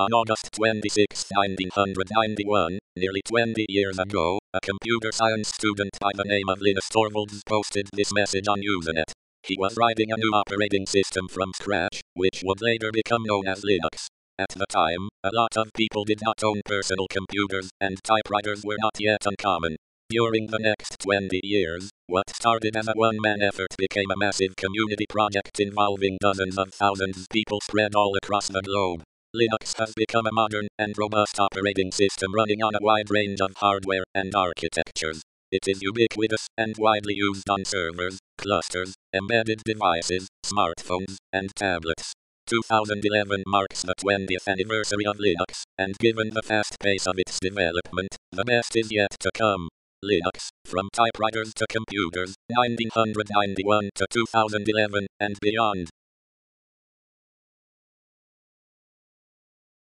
On August 26, 1991, nearly 20 years ago, a computer science student by the name of Linus Torvalds posted this message on Usenet. He was writing a new operating system from scratch, which would later become known as Linux. At the time, a lot of people did not own personal computers, and typewriters were not yet uncommon. During the next 20 years, what started as a one-man effort became a massive community project involving dozens of thousands of people spread all across the globe. Linux has become a modern and robust operating system running on a wide range of hardware and architectures. It is ubiquitous and widely used on servers, clusters, embedded devices, smartphones, and tablets. 2011 marks the 20th anniversary of Linux, and given the fast pace of its development, the best is yet to come. Linux, from typewriters to computers, 1991 to 2011, and beyond.